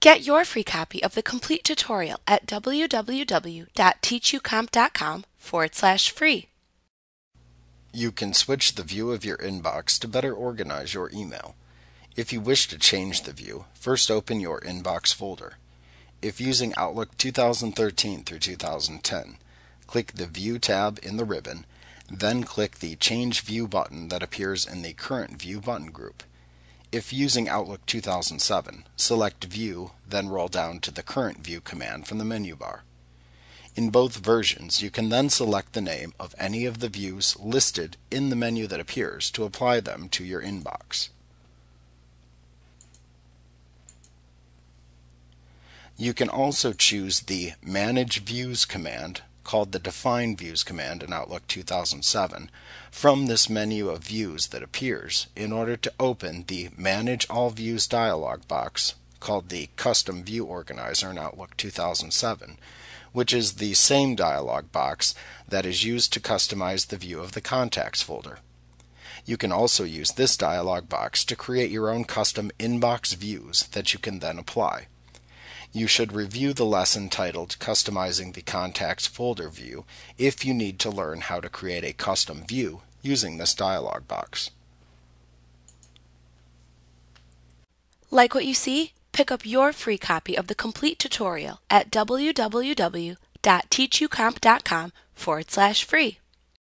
Get your free copy of the complete tutorial at www.teachucomp.com forward slash free. You can switch the view of your inbox to better organize your email. If you wish to change the view, first open your inbox folder. If using Outlook 2013 through 2010, click the View tab in the ribbon, then click the Change View button that appears in the Current View button group. If using Outlook 2007, select View, then roll down to the Current View command from the menu bar. In both versions, you can then select the name of any of the views listed in the menu that appears to apply them to your inbox. You can also choose the Manage Views command called the Define Views command in Outlook 2007 from this menu of views that appears in order to open the Manage All Views dialog box called the Custom View Organizer in Outlook 2007, which is the same dialog box that is used to customize the view of the Contacts folder. You can also use this dialog box to create your own custom inbox views that you can then apply you should review the lesson titled Customizing the Contacts Folder View if you need to learn how to create a custom view using this dialog box. Like what you see? Pick up your free copy of the complete tutorial at www.teachucomp.com forward slash free.